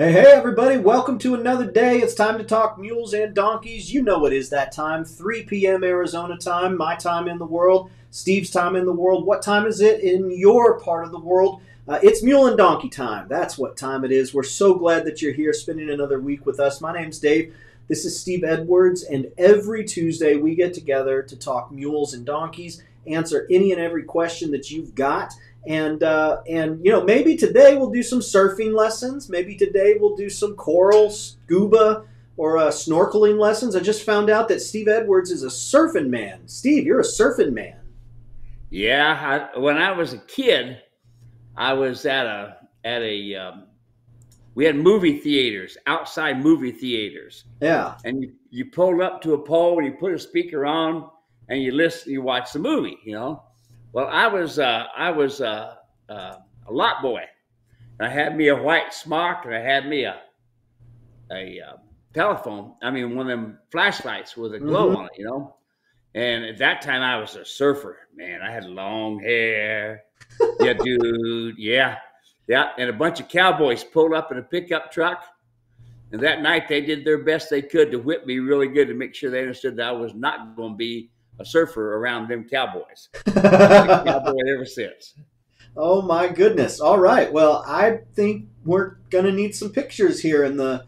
Hey, hey, everybody, welcome to another day. It's time to talk mules and donkeys. You know it is that time, 3 p.m. Arizona time, my time in the world, Steve's time in the world. What time is it in your part of the world? Uh, it's mule and donkey time. That's what time it is. We're so glad that you're here spending another week with us. My name's Dave. This is Steve Edwards, and every Tuesday we get together to talk mules and donkeys, answer any and every question that you've got and uh, and you know maybe today we'll do some surfing lessons. Maybe today we'll do some coral, scuba, or uh, snorkeling lessons. I just found out that Steve Edwards is a surfing man. Steve, you're a surfing man. Yeah, I, when I was a kid, I was at a at a um, we had movie theaters outside movie theaters. Yeah, and you, you pulled up to a pole and you put a speaker on and you listen, you watch the movie. You know, well, I was uh, I was uh, uh, a lot boy. I had me a white smock, and I had me a a uh, telephone. I mean, one of them flashlights with a glow mm-hmm. on it, you know. And at that time, I was a surfer. Man, I had long hair. yeah, dude. Yeah, yeah. And a bunch of cowboys pulled up in a pickup truck. And that night, they did their best they could to whip me really good to make sure they understood that I was not going to be a surfer around them cowboys. cowboy ever since. Oh my goodness! All right. Well, I think we're gonna need some pictures here in the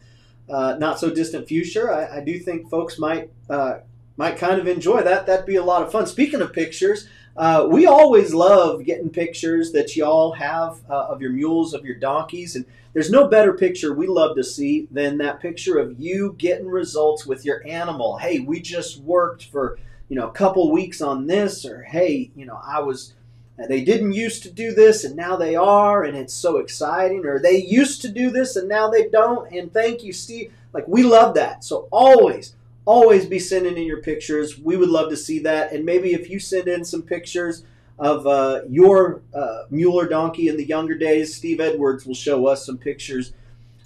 uh, not so distant future. I, I do think folks might uh, might kind of enjoy that. That'd be a lot of fun. Speaking of pictures, uh, we always love getting pictures that y'all have uh, of your mules, of your donkeys, and there's no better picture we love to see than that picture of you getting results with your animal. Hey, we just worked for you know, a couple weeks on this, or hey, you know, I was, they didn't used to do this and now they are, and it's so exciting, or they used to do this and now they don't, and thank you, Steve. Like, we love that. So always, always be sending in your pictures. We would love to see that. And maybe if you send in some pictures of uh, your uh, mule or donkey in the younger days, Steve Edwards will show us some pictures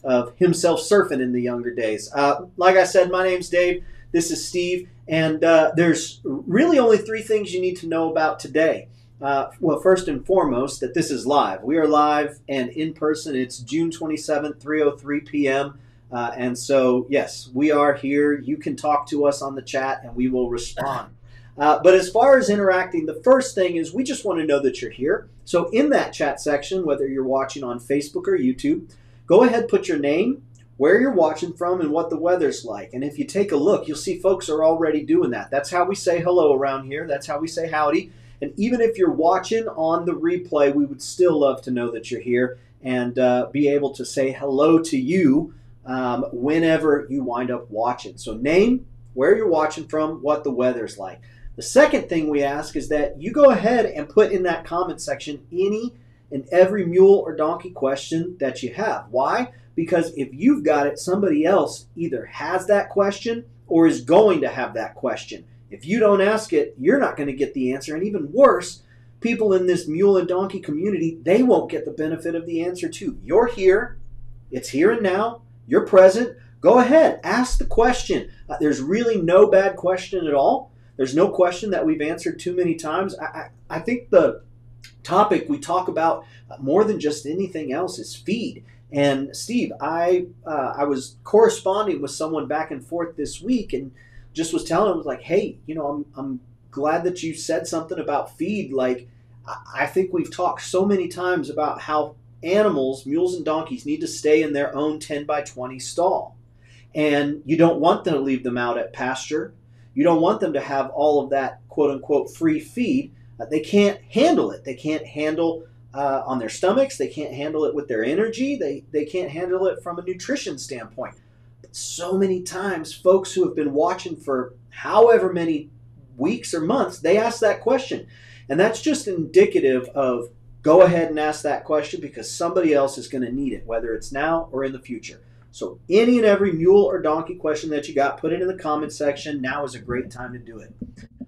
of himself surfing in the younger days. Uh, like I said, my name's Dave. This is Steve. And uh, there's really only three things you need to know about today. Uh, well, first and foremost, that this is live. We are live and in person. It's June 27th, 3:03 p.m. Uh, and so, yes, we are here. You can talk to us on the chat, and we will respond. Uh, but as far as interacting, the first thing is we just want to know that you're here. So in that chat section, whether you're watching on Facebook or YouTube, go ahead, put your name, where you're watching from and what the weather's like. And if you take a look, you'll see folks are already doing that. That's how we say hello around here. That's how we say howdy. And even if you're watching on the replay, we would still love to know that you're here and uh, be able to say hello to you um, whenever you wind up watching. So, name, where you're watching from, what the weather's like. The second thing we ask is that you go ahead and put in that comment section any and every mule or donkey question that you have. Why? Because if you've got it, somebody else either has that question or is going to have that question. If you don't ask it, you're not going to get the answer. And even worse, people in this mule and donkey community, they won't get the benefit of the answer too. You're here, it's here and now, you're present. Go ahead, ask the question. Uh, there's really no bad question at all. There's no question that we've answered too many times. I, I, I think the topic we talk about more than just anything else is feed. And Steve, I uh, I was corresponding with someone back and forth this week, and just was telling him like, hey, you know, I'm I'm glad that you said something about feed. Like, I think we've talked so many times about how animals, mules and donkeys, need to stay in their own 10 by 20 stall, and you don't want them to leave them out at pasture. You don't want them to have all of that quote unquote free feed. Uh, they can't handle it. They can't handle uh, on their stomachs. They can't handle it with their energy. They, they can't handle it from a nutrition standpoint. But so many times, folks who have been watching for however many weeks or months, they ask that question. And that's just indicative of go ahead and ask that question because somebody else is going to need it, whether it's now or in the future. So, any and every mule or donkey question that you got, put it in the comment section. Now is a great time to do it.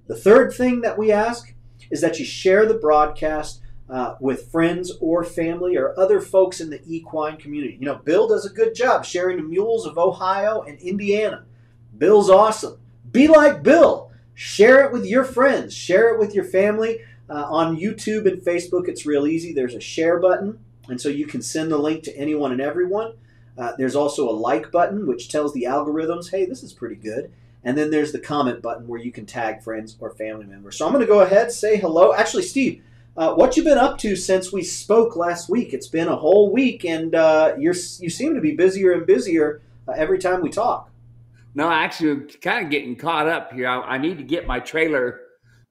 The third thing that we ask is that you share the broadcast uh, with friends or family or other folks in the equine community. You know, Bill does a good job sharing the mules of Ohio and Indiana. Bill's awesome. Be like Bill. Share it with your friends, share it with your family. Uh, on YouTube and Facebook, it's real easy. There's a share button, and so you can send the link to anyone and everyone. Uh, there's also a like button, which tells the algorithms, hey, this is pretty good. And then there's the comment button where you can tag friends or family members. So I'm going to go ahead, say hello. Actually, Steve, uh, what you been up to since we spoke last week? It's been a whole week, and uh, you're you seem to be busier and busier uh, every time we talk. No, actually, I'm kind of getting caught up here. I, I need to get my trailer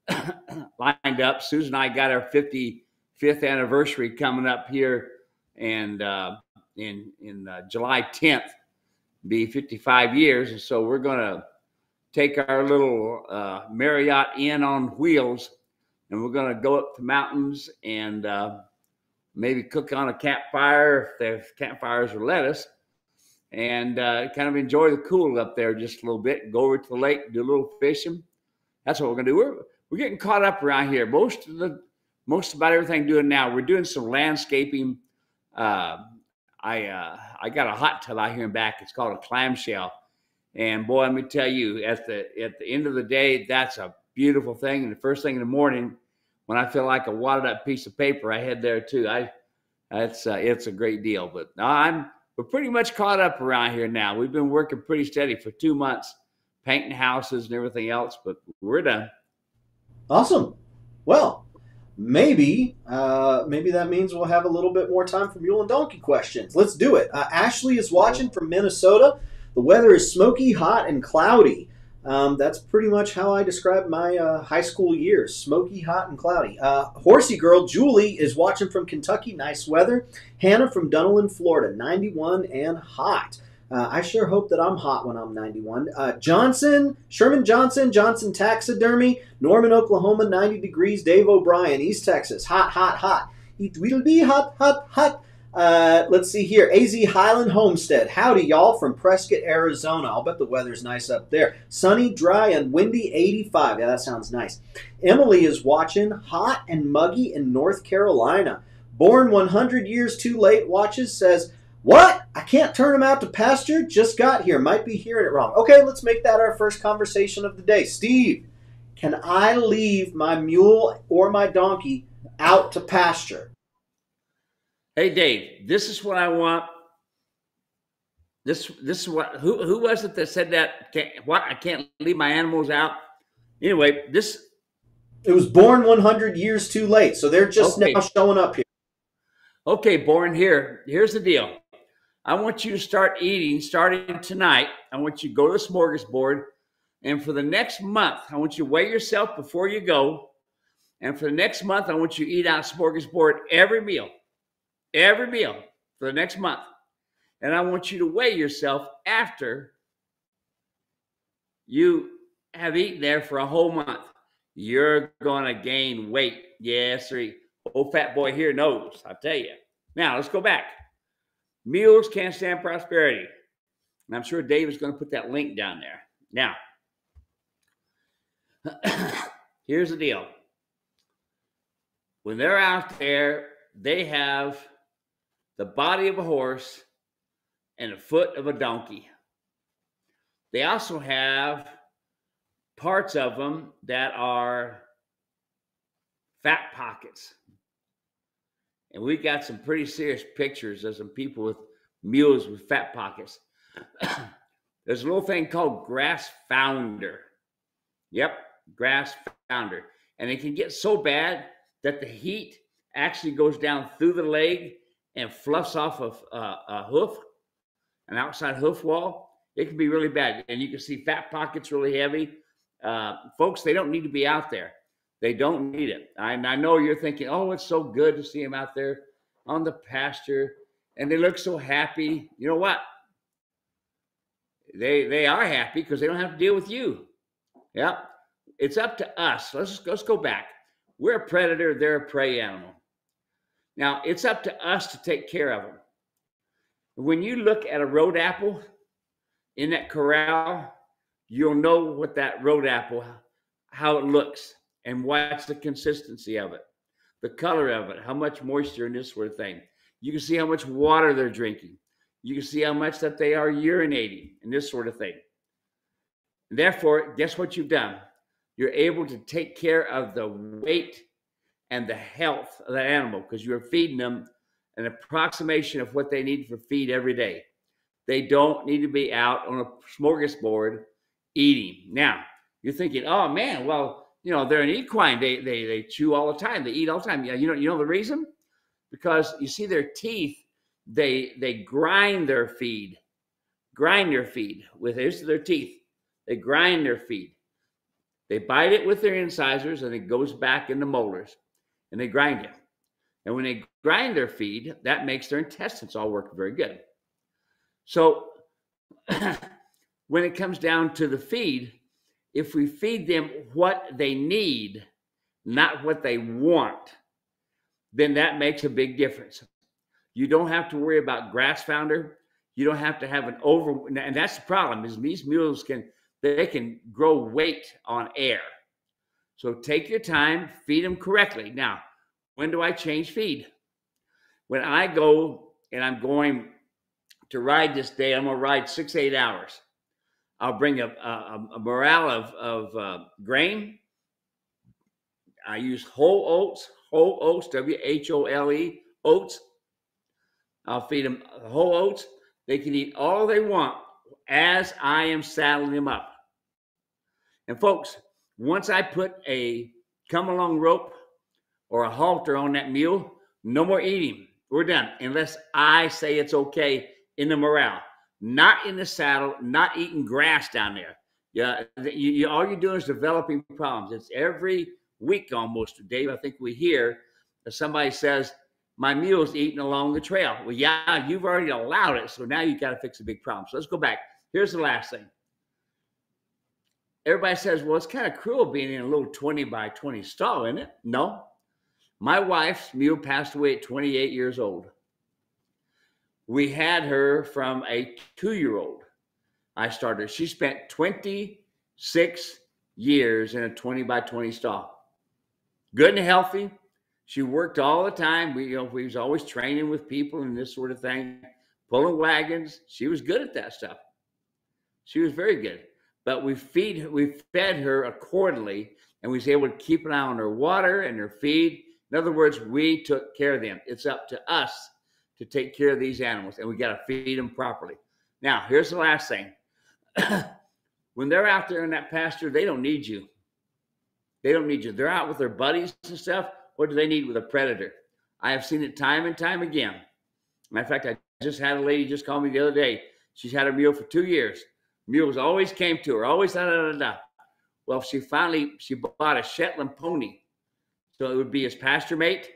lined up. Susan and I got our 55th anniversary coming up here, and uh, in in uh, July 10th, be 55 years, and so we're going to take our little uh, Marriott Inn on wheels, and we're going to go up the mountains and uh, maybe cook on a campfire if there's campfires will let us, and uh, kind of enjoy the cool up there just a little bit. Go over to the lake, do a little fishing. That's what we're going to do. We're we're getting caught up around here. Most of the most about everything doing now. We're doing some landscaping. Uh, I uh, I got a hot tub out here in back. It's called a clamshell, and boy, let me tell you, at the at the end of the day, that's a beautiful thing. And the first thing in the morning, when I feel like a wadded up piece of paper, I head there too. I that's uh, it's a great deal. But I'm we're pretty much caught up around here now. We've been working pretty steady for two months, painting houses and everything else, but we're done. Awesome. Well, maybe uh, maybe that means we'll have a little bit more time for mule and donkey questions. Let's do it. Uh, Ashley is watching from Minnesota. The weather is smoky, hot, and cloudy. Um, that's pretty much how I describe my uh, high school years smoky, hot, and cloudy. Uh, horsey girl Julie is watching from Kentucky. Nice weather. Hannah from Dunnellon, Florida. 91 and hot. Uh, I sure hope that I'm hot when I'm 91. Uh, Johnson, Sherman Johnson, Johnson Taxidermy, Norman, Oklahoma, 90 degrees. Dave O'Brien, East Texas, hot, hot, hot. It will be hot, hot, hot. Uh, let's see here. AZ Highland Homestead. Howdy, y'all, from Prescott, Arizona. I'll bet the weather's nice up there. Sunny, dry, and windy 85. Yeah, that sounds nice. Emily is watching hot and muggy in North Carolina. Born 100 years too late, watches, says, what? I can't turn him out to pasture? Just got here. Might be hearing it wrong. Okay, let's make that our first conversation of the day. Steve, can I leave my mule or my donkey out to pasture? Hey, Dave, this is what I want. This this is what who who was it that said that? Can't, what I can't leave my animals out. Anyway, this it was born 100 years too late, so they're just okay. now showing up here. Okay, born here. Here's the deal. I want you to start eating starting tonight. I want you to go to the smorgasbord. And for the next month, I want you to weigh yourself before you go. And for the next month, I want you to eat out smorgasbord every meal, every meal for the next month. And I want you to weigh yourself after you have eaten there for a whole month. You're going to gain weight. Yes, sir. Old fat boy here knows, I tell you. Now, let's go back. Mules can't stand prosperity. And I'm sure Dave is going to put that link down there. Now, here's the deal. When they're out there, they have the body of a horse and the foot of a donkey. They also have parts of them that are fat pockets. And we got some pretty serious pictures of some people with mules with fat pockets. There's a little thing called grass founder. Yep, grass founder. And it can get so bad that the heat actually goes down through the leg and fluffs off of uh, a hoof, an outside hoof wall. It can be really bad. And you can see fat pockets really heavy. Uh, folks, they don't need to be out there. They don't need it. And I know you're thinking, oh, it's so good to see them out there on the pasture and they look so happy. You know what? They they are happy because they don't have to deal with you. Yeah. It's up to us. Let's let's go back. We're a predator, they're a prey animal. Now, it's up to us to take care of them. When you look at a road apple in that corral, you'll know what that road apple how it looks and what's the consistency of it, the color of it, how much moisture and this sort of thing. You can see how much water they're drinking. You can see how much that they are urinating and this sort of thing. Therefore, guess what you've done? You're able to take care of the weight and the health of that animal because you're feeding them an approximation of what they need for feed every day. They don't need to be out on a smorgasbord eating. Now, you're thinking, oh man, well, you know, they're an equine. They they they chew all the time. They eat all the time. Yeah, you know, you know the reason? Because you see their teeth, they they grind their feed, grind their feed with their teeth. They grind their feed. They bite it with their incisors and it goes back in the molars and they grind it. And when they grind their feed, that makes their intestines all work very good. So when it comes down to the feed, if we feed them what they need, not what they want, then that makes a big difference. You don't have to worry about grass founder. You don't have to have an over, and that's the problem. Is these mules can they can grow weight on air. So take your time, feed them correctly. Now, when do I change feed? When I go and I'm going to ride this day, I'm gonna ride six eight hours. I'll bring a, a, a morral of, of uh, grain. I use whole oats, whole oats, W H O L E, oats. I'll feed them whole oats. They can eat all they want as I am saddling them up. And folks, once I put a come along rope or a halter on that mule, no more eating. We're done unless I say it's okay in the morral not in the saddle, not eating grass down there. Yeah, you, you, all you're doing is developing problems. It's every week almost, Dave. I think we hear somebody says, My mule's eating along the trail. Well, yeah, you've already allowed it. So now you've got to fix a big problem. So let's go back. Here's the last thing. Everybody says, Well, it's kind of cruel being in a little 20 by 20 stall, isn't it? No. My wife's mule passed away at 28 years old we had her from a two year old. I started. She spent 26 years in a 20 by 20 stall. Good and healthy. She worked all the time. We, you know, we was always training with people and this sort of thing, pulling wagons. She was good at that stuff. She was very good. But we feed, we fed her accordingly, and we was able to keep an eye on her water and her feed. In other words, we took care of them. It's up to us to take care of these animals, and we got to feed them properly. Now, here's the last thing. when they're out there in that pasture, they don't need you. They don't need you. They're out with their buddies and stuff. What do they need with a predator? I have seen it time and time again. Matter of fact, I just had a lady just call me the other day. She's had a mule for two years. Mules always came to her, always da da da da. Well, she finally she bought a Shetland pony, so it would be his pasture mate.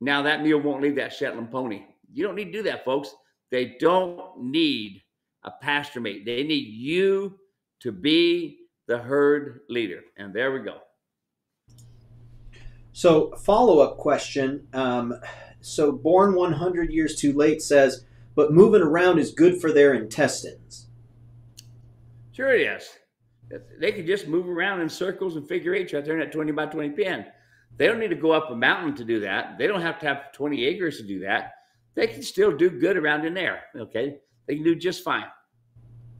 Now that mule won't leave that Shetland pony. You don't need to do that, folks. They don't need a pasture mate. They need you to be the herd leader. And there we go. So, follow up question. Um, so, born 100 years too late says, but moving around is good for their intestines. Sure, it is. They could just move around in circles and figure eights right there in that 20 by 20 pen. They don't need to go up a mountain to do that. They don't have to have 20 acres to do that they can still do good around in there. Okay, they can do just fine.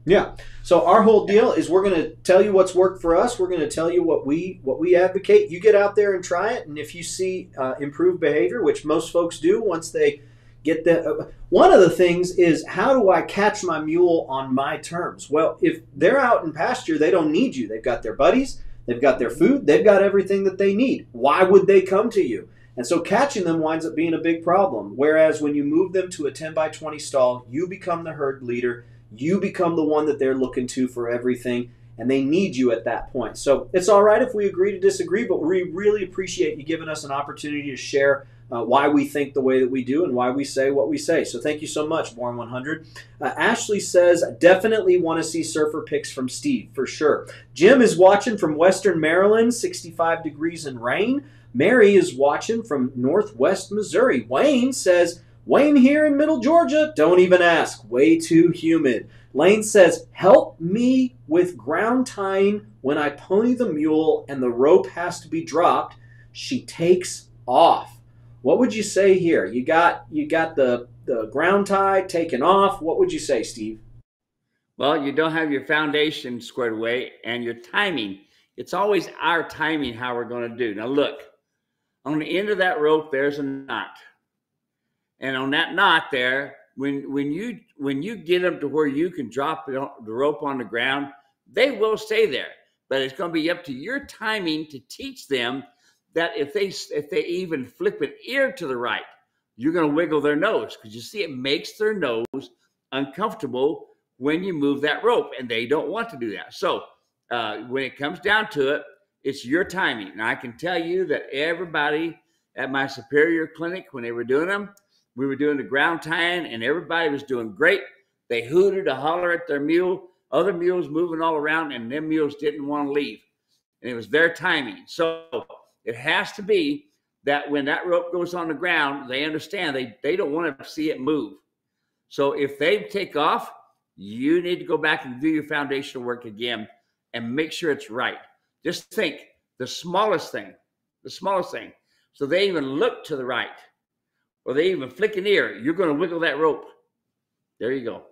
Yeah. So our whole deal is we're going to tell you what's worked for us. We're going to tell you what we what we advocate. You get out there and try it, and if you see uh, improved behavior, which most folks do once they get the uh, one of the things is how do I catch my mule on my terms? Well, if they're out in pasture, they don't need you. They've got their buddies, they've got their food, they've got everything that they need. Why would they come to you? And so catching them winds up being a big problem. Whereas when you move them to a 10 by 20 stall, you become the herd leader. You become the one that they're looking to for everything, and they need you at that point. So it's all right if we agree to disagree, but we really appreciate you giving us an opportunity to share uh, why we think the way that we do and why we say what we say. So thank you so much, Born 100. Uh, Ashley says, definitely want to see surfer pics from Steve, for sure. Jim is watching from Western Maryland, 65 degrees and rain. Mary is watching from northwest Missouri. Wayne says, Wayne here in middle Georgia, don't even ask, way too humid. Lane says, help me with ground tying when I pony the mule and the rope has to be dropped. She takes off. What would you say here? You got you got the, the ground tie taken off. What would you say, Steve? Well, you don't have your foundation squared away and your timing. It's always our timing how we're going to do. Now look, on the end of that rope, there's a knot. And on that knot there, when when you when you get them to where you can drop the rope on the ground, they will stay there. But it's going to be up to your timing to teach them that if they if they even flip an ear to the right, you're going to wiggle their nose because you see it makes their nose uncomfortable when you move that rope, and they don't want to do that. So uh, when it comes down to it, it's your timing. And I can tell you that everybody at my superior clinic, when they were doing them, we were doing the ground tying, and everybody was doing great. They hooted to holler at their mule, other mules moving all around, and them mules didn't want to leave. And it was their timing. So it has to be that when that rope goes on the ground, they understand they, they don't want to see it move. So if they take off, you need to go back and do your foundational work again and make sure it's right. Just think the smallest thing, the smallest thing. So they even look to the right or they even flick an ear. You're going to wiggle that rope. There you go.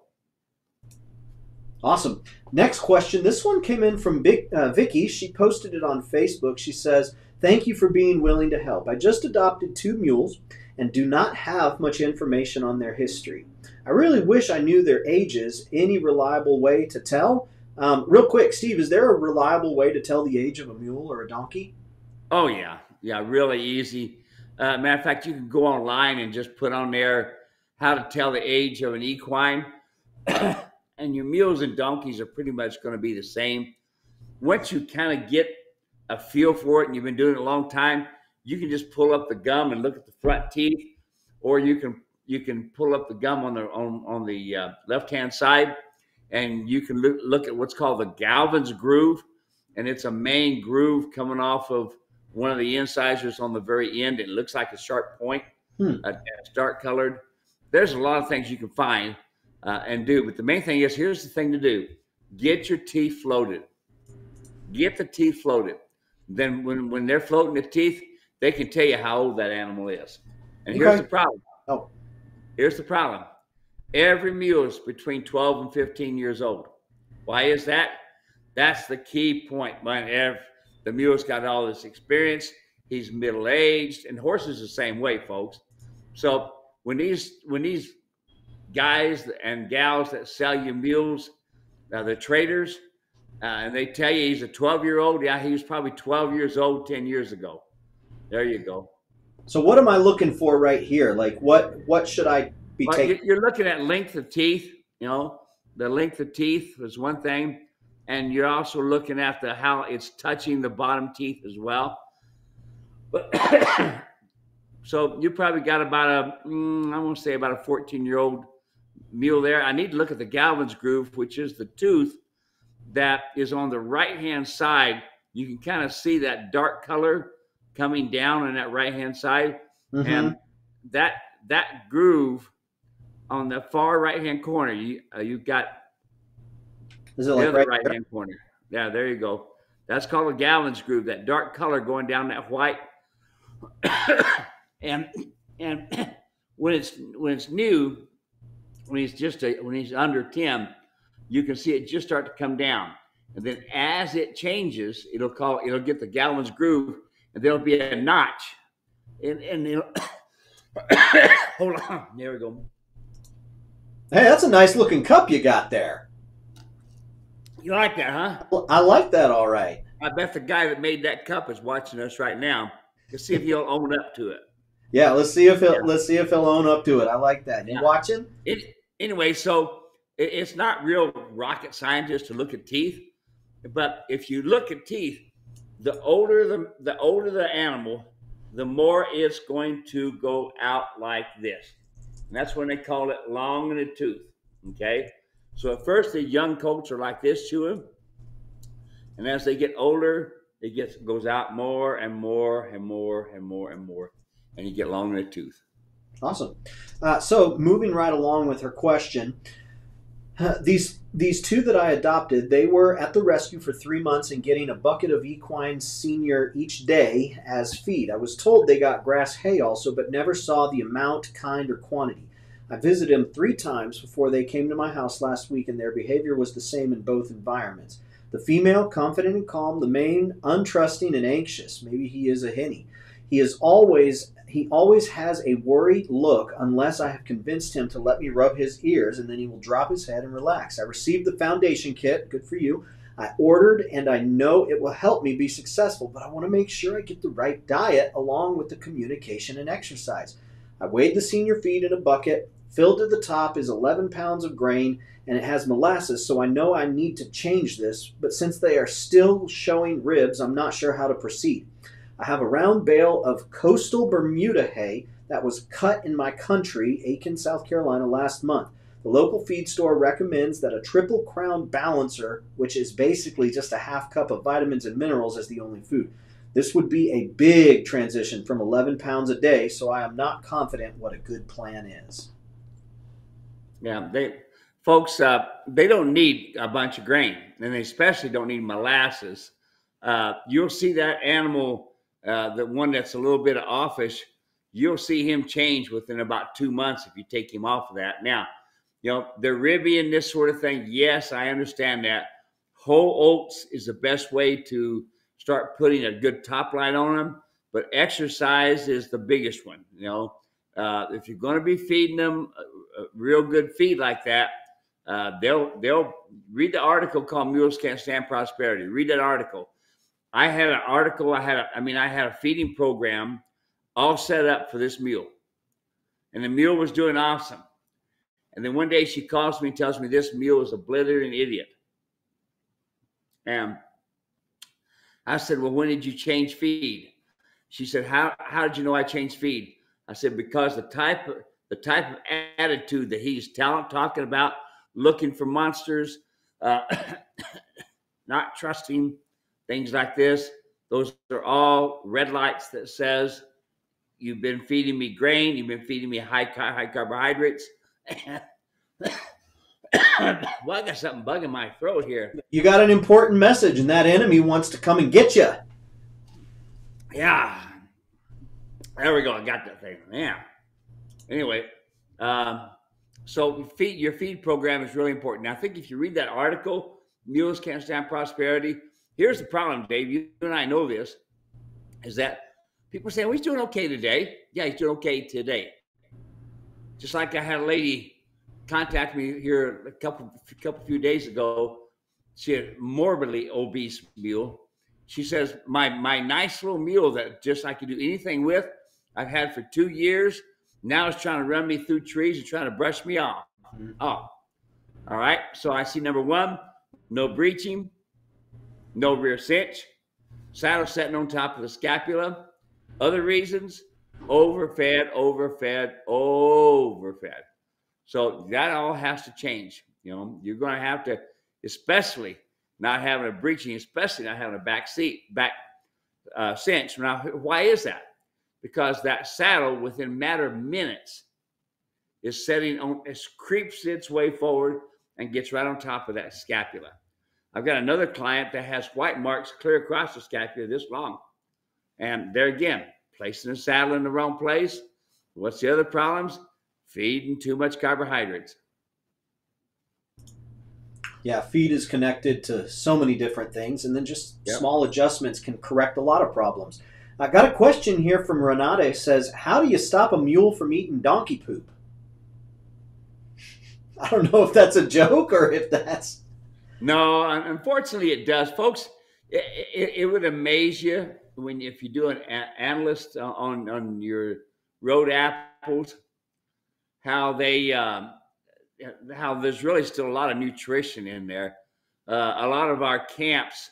Awesome. Next question. This one came in from Vic, uh, Vicky. She posted it on Facebook. She says, Thank you for being willing to help. I just adopted two mules and do not have much information on their history. I really wish I knew their ages. Any reliable way to tell? Um, real quick, Steve, is there a reliable way to tell the age of a mule or a donkey? Oh, yeah. Yeah, really easy. Uh, matter of fact, you can go online and just put on there how to tell the age of an equine. and your mules and donkeys are pretty much going to be the same. Once you kind of get a feel for it and you've been doing it a long time, you can just pull up the gum and look at the front teeth, or you can you can pull up the gum on the on, on the uh, left hand side, and you can look, look at what's called the Galvayne's groove, and it's a main groove coming off of one of the incisors on the very end. It looks like a sharp point, hmm. uh, it's dark colored. There's a lot of things you can find uh, and do, but the main thing is here's the thing to do: get your teeth floated. Get the teeth floated. Then when when they're floating the teeth, they can tell you how old that animal is. And here's the problem. Oh, here's the problem. Every mule is between 12 and 15 years old. Why is that? That's the key point. Man, the mule's got all this experience. He's middle aged, and horses the same way, folks. So when these when these guys and gals that sell you mules, uh, the traders, uh, and they tell you he's a 12 year old, yeah, he was probably 12 years old 10 years ago. There you go. So what am I looking for right here? Like what what should I be well, taking? You're looking at length of teeth. You know, the length of teeth is one thing and you're also looking at the how it's touching the bottom teeth as well. But so you probably got about a mm, I want to say about a 14 year old mule there. I need to look at the Galvayne's groove, which is the tooth that is on the right hand side. You can kind of see that dark color coming down on that right hand side, mm-hmm. and that that groove on the far right hand corner. You uh, you've got is it like right, right hand corner? Yeah, there you go. That's called a Galvayne's groove. That dark color going down that white. and and when it's when it's new, when he's just a, when he's under ten, you can see it just start to come down. And then as it changes, it'll call it'll get the gallon's groove, and there'll be a notch. And and it'll hold on. There we go. Hey, that's a nice looking cup you got there. You like that, huh? Well, I like that all right. I bet the guy that made that cup is watching us right now. Let's see if he'll own up to it. Yeah, let's see if he'll yeah. let's see if he'll own up to it. I like that. You yeah. watching? It, anyway, so it's not real rocket scientist to look at teeth, but if you look at teeth, the older the the older the animal, the more it's going to go out like this. And that's when they call it long in the tooth. Okay. So at first, the young colts are like this to him, and as they get older, it gets goes out more and more and more and more and more, and you get long in the tooth. Awesome. Uh, so moving right along with her question, these these two that I adopted, they were at the rescue for three months and getting a bucket of equine senior each day as feed. I was told they got grass hay also, but never saw the amount, kind, or quantity. I visited them three times before they came to my house last week, and their behavior was the same in both environments. The female, confident and calm, the main, untrusting and anxious. Maybe he is a henny. He is always he always has a worried look unless I have convinced him to let me rub his ears, and then he will drop his head and relax. I received the foundation kit. Good for you. I ordered, and I know it will help me be successful, but I want to make sure I get the right diet along with the communication and exercise. I weighed the senior feed in a bucket. Filled to the top is 11 pounds of grain, and it has molasses, so I know I need to change this, but since they are still showing ribs, I'm not sure how to proceed. I have a round bale of coastal Bermuda hay that was cut in my country, Aiken, South Carolina, last month. The local feed store recommends that a triple crown balancer, which is basically just a half cup of vitamins and minerals, is the only food. This would be a big transition from 11 pounds a day, so I am not confident what a good plan is. Yeah, they folks, uh, they don't need a bunch of grain, and they especially don't need molasses. Uh, you'll see that animal uh, the one that's a little bit offish, you'll see him change within about two months if you take him off of that. Now, you know, the ribby and this sort of thing, yes, I understand that. Whole oats is the best way to start putting a good top line on them, but exercise is the biggest one. You know, uh, if you're going to be feeding them a, a, real good feed like that, uh, they'll they'll read the article called "Mules Can't Stand Prosperity." Read that article I had an article, I had, a, I mean, I had a feeding program all set up for this mule. And the mule was doing awesome. And then one day she calls me and tells me this mule is a blithering idiot. And I said, Well, when did you change feed? She said, How how did you know I changed feed? I said, Because the type of the type of attitude that he's talent talking about, looking for monsters, uh, not trusting things like this. Those are all red lights that says you've been feeding me grain, you've been feeding me high high carbohydrates. well, I got something bugging my throat here. You got an important message, and that enemy wants to come and get you. Yeah. There we go. I got that thing. Yeah. Anyway, um, so feed your feed program is really important. Now, I think if you read that article, Mules Can't Stand Prosperity, Here's the problem, Dave. You and I know this is that people say, well, he's doing okay today. Yeah, he's doing okay today. Just like I had a lady contact me here a couple a couple few days ago. She had morbidly obese mule. She says, My my nice little mule that just I could do anything with, I've had for two years. Now it's trying to run me through trees and trying to brush me off. Mm-hmm. Oh. All right. So I see number one, no breeching, no rear cinch, saddle setting on top of the scapula. Other reasons, overfed, overfed, overfed. So that all has to change. You know, you're going to have to, especially not having a breeching, especially not having a back seat, back uh, cinch. Now, why is that? Because that saddle, within a matter of minutes, is setting on, it creeps its way forward and gets right on top of that scapula. I've got another client that has white marks clear across the scapula this long. And there again, placing the saddle in the wrong place. What's the other problems? Feeding too much carbohydrates. Yeah, feed is connected to so many different things, and then just yep. small adjustments can correct a lot of problems. I got a question here from Renate. Says, "How do you stop a mule from eating donkey poop?" I don't know if that's a joke or if that's no, unfortunately, it does, folks. It, it, it would amaze you when if you do an analyst on on your road apples, how they um, how there's really still a lot of nutrition in there. Uh, a lot of our camps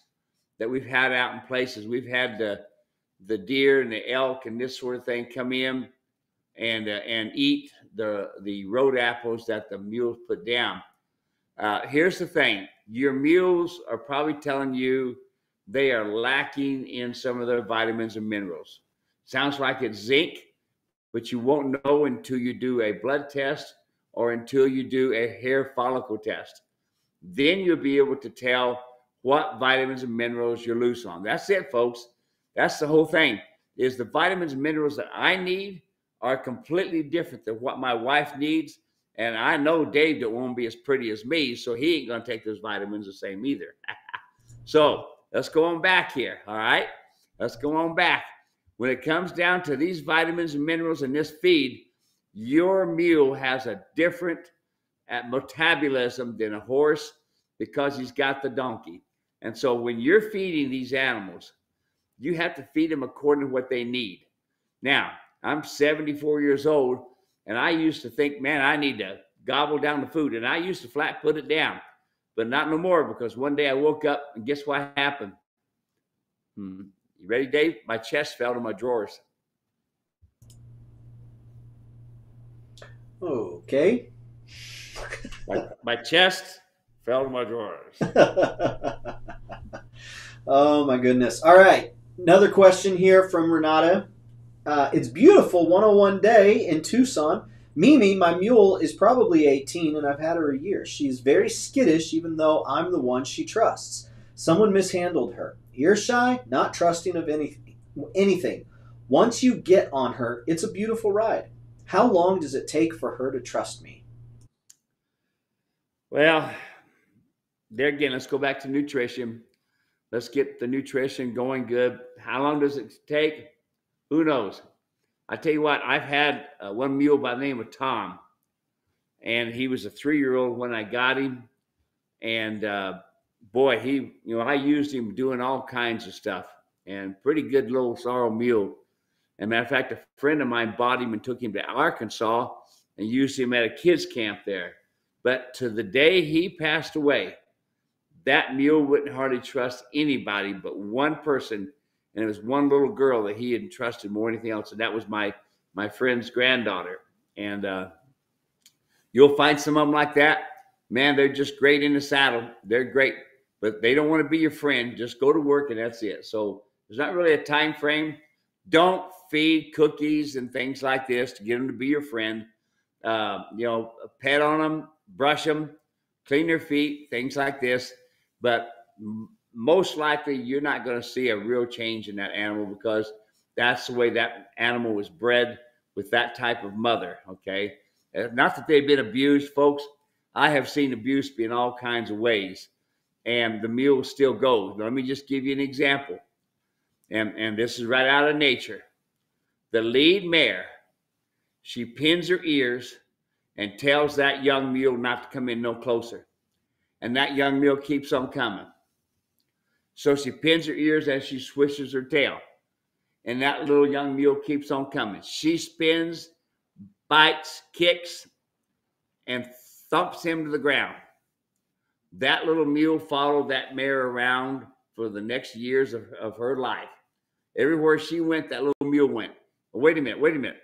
that we've had out in places, we've had the the deer and the elk and this sort of thing come in and uh, and eat the the road apples that the mules put down. Uh, here's the thing: your mules are probably telling you they are lacking in some of their vitamins and minerals. Sounds like it's zinc, but you won't know until you do a blood test or until you do a hair follicle test. Then you'll be able to tell what vitamins and minerals you're loose on. That's it, folks. That's the whole thing. Is the vitamins and minerals that I need are completely different than what my wife needs and I know Dave that won't be as pretty as me, so he ain't gonna take those vitamins the same either. so let's go on back here. All right. Let's go on back. when it comes down to these vitamins and minerals in this feed, your mule has a different uh, metabolism than a horse because he's got the donkey. And so when you're feeding these animals, you have to feed them according to what they need. Now, I'm 74 years old, and I used to think, man, I need to gobble down the food. And I used to flat put it down, but not no more because one day I woke up and guess what happened? Hmm. You ready, Dave? My chest fell to my drawers. Okay. my, my chest fell to my drawers. oh my goodness. All right. Another question here from Renata. Uh, it's beautiful 101 day in Tucson. Mimi, my mule, is probably 18 and I've had her a year. She's very skittish even though I'm the one she trusts. Someone mishandled her. Ear shy, not trusting of anything. anything. Once you get on her, it's a beautiful ride. How long does it take for her to trust me? Well, there again, let's go back to nutrition. Let's get the nutrition going good. How long does it take? Who knows? I tell you what, I've had uh, one mule by the name of Tom, and he was a three-year-old when I got him, and uh, boy, he, you know, I used him doing all kinds of stuff, and pretty good little sorrel mule. As a matter of fact, a friend of mine bought him and took him to Arkansas and used him at a kids camp there. But to the day he passed away, that mule wouldn't hardly trust anybody but one person, and it was one little girl that he had trusted more than anything else, and that was my my friend's granddaughter. And uh, you'll find some of them like that. Man, they're just great in the saddle. They're great, but they don't want to be your friend. Just go to work, and that's it. So there's not really a time frame. Don't feed cookies and things like this to get them to be your friend. Uh, you know, pet on them, brush them, clean their feet, things like this. But most likely, you're not going to see a real change in that animal because that's the way that animal was bred with that type of mother. Okay. Uh, not that they've been abused, folks. I have seen abuse be in all kinds of ways, and the mule still goes. Let me just give you an example. And, and this is right out of nature the lead mare, she pins her ears and tells that young mule not to come in no closer. And that young mule keeps on coming. So she pins her ears as she swishes her tail. And that little young mule keeps on coming. She spins, bites, kicks, and thumps him to the ground. That little mule followed that mare around for the next years of, of her life. Everywhere she went, that little mule went. Wait a minute, wait a minute.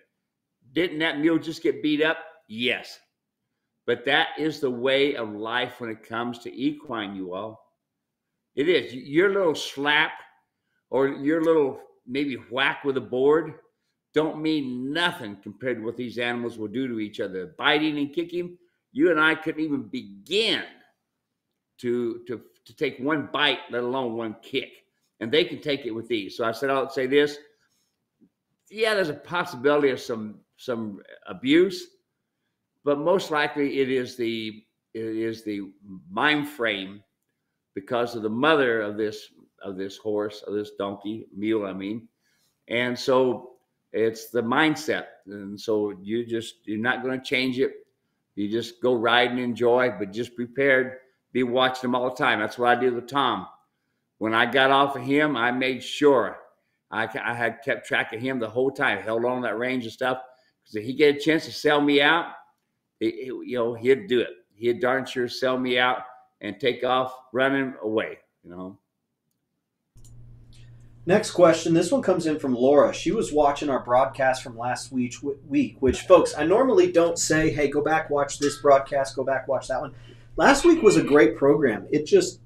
Didn't that mule just get beat up? Yes. But that is the way of life when it comes to equine, you all. It is. Your little slap or your little maybe whack with a board don't mean nothing compared to what these animals will do to each other. Biting and kicking, you and I couldn't even begin to, to, to take one bite, let alone one kick. And they can take it with these. So I said, I'll say this yeah, there's a possibility of some some abuse, but most likely it is the it is the mind frame because of the mother of this of this horse of this donkey mule I mean, and so it's the mindset, and so you just you're not going to change it. You just go ride and enjoy, but just prepared. Be watching them all the time. That's what I did with Tom. When I got off of him, I made sure I, I had kept track of him the whole time, held on that range and stuff. Because if he get a chance to sell me out, it, it, you know, he'd do it. He'd darn sure sell me out and take off running away, you know. Next question. This one comes in from Laura. She was watching our broadcast from last week, week, which, folks, I normally don't say, hey, go back, watch this broadcast, go back, watch that one. Last week was a great program. It just,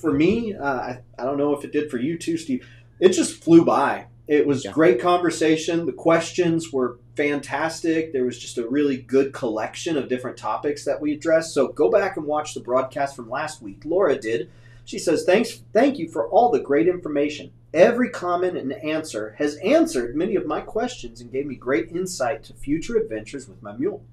for me, uh, I, I don't know if it did for you too, Steve it just flew by. It was yeah. great conversation. The questions were fantastic. There was just a really good collection of different topics that we addressed. So go back and watch the broadcast from last week. Laura did. She says, "Thanks, thank you for all the great information. Every comment and answer has answered many of my questions and gave me great insight to future adventures with my mule.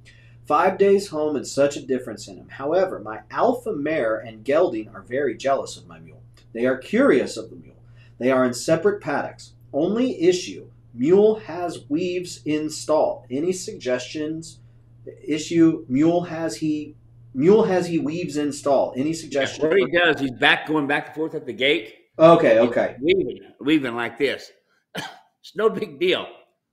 Five days home and such a difference in him. However, my alpha mare and gelding are very jealous of my mule. They are curious of the mule." They are in separate paddocks. Only issue Mule has weaves installed. Any suggestions? Issue Mule has he Mule has he weaves installed. Any suggestions? What he does, he's back going back and forth at the gate. Okay, okay. He's weaving, weaving like this. it's no big deal,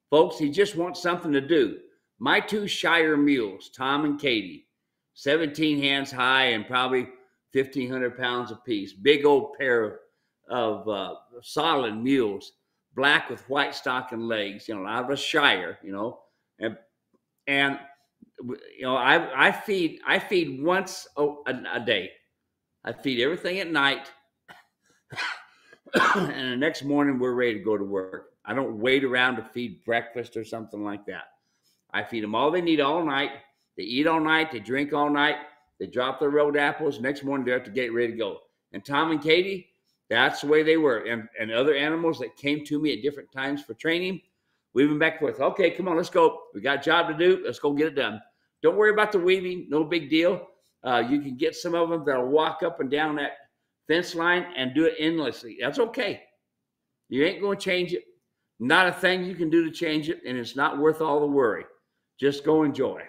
folks. He just wants something to do. My two Shire mules, Tom and Katie, 17 hands high and probably 1,500 pounds apiece. Big old pair of, of uh, solid mules, black with white stock and legs, you know, out of a Shire, you know. And, and you know, I, I feed I feed once a, a, day. I feed everything at night, and the next morning we're ready to go to work. I don't wait around to feed breakfast or something like that. I feed them all they need all night. They eat all night. They drink all night. They drop their road apples. Next morning they're at the gate ready to go. And Tom and Katie, that's the way they were. And, and other animals that came to me at different times for training, weaving back and forth. Okay, come on, let's go. We got a job to do. Let's go get it done. Don't worry about the weaving. No big deal. Uh, you can get some of them that'll walk up and down that fence line and do it endlessly. That's okay. You ain't going to change it. Not a thing you can do to change it, and it's not worth all the worry. Just go enjoy.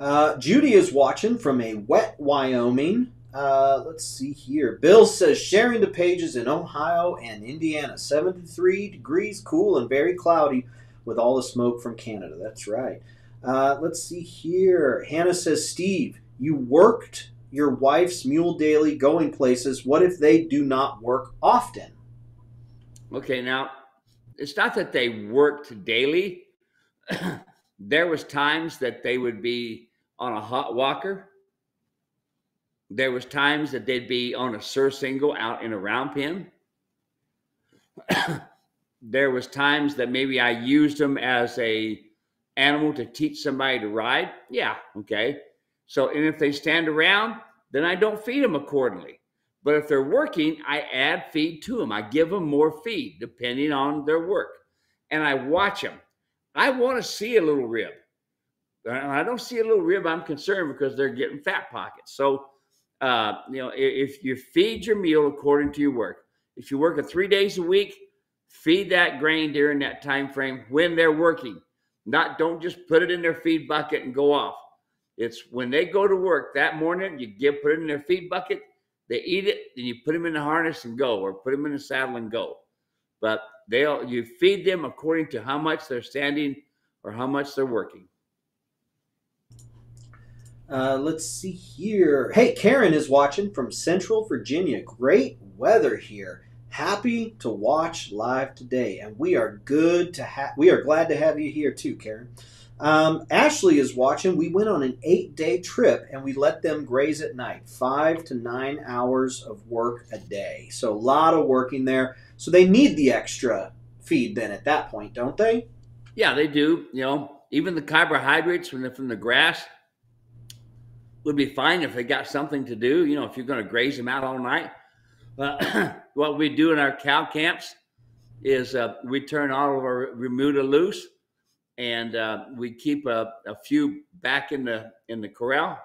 Uh, Judy is watching from a wet Wyoming. Uh, let's see here. Bill says sharing the pages in Ohio and Indiana. 73 degrees, cool and very cloudy with all the smoke from Canada. That's right. Uh, let's see here. Hannah says, Steve, you worked your wife's mule daily going places. What if they do not work often? Okay, now it's not that they worked daily. there was times that they would be on a hot walker. There was times that they'd be on a surcingle out in a round pen. there was times that maybe I used them as a animal to teach somebody to ride. Yeah, okay. So, and if they stand around, then I don't feed them accordingly. But if they're working, I add feed to them. I give them more feed depending on their work. And I watch them. I want to see a little rib. And I don't see a little rib, I'm concerned because they're getting fat pockets. So, uh, you know, if you feed your meal according to your work, if you work a three days a week, feed that grain during that time frame when they're working. Not don't just put it in their feed bucket and go off. It's when they go to work that morning, you give put it in their feed bucket, they eat it, then you put them in the harness and go, or put them in the saddle and go. But they'll you feed them according to how much they're standing or how much they're working. Uh, let's see here. Hey, Karen is watching from Central Virginia. Great weather here. Happy to watch live today, and we are good to have. We are glad to have you here too, Karen. Um, Ashley is watching. We went on an eight-day trip, and we let them graze at night, five to nine hours of work a day. So a lot of working there. So they need the extra feed then at that point, don't they? Yeah, they do. You know, even the carbohydrates from the from the grass would be fine if they got something to do. You know, if you're going to graze them out all night. Uh, what we do in our cow camps is uh, we turn all of our remuda loose, and uh, we keep a, a, few back in the in the corral,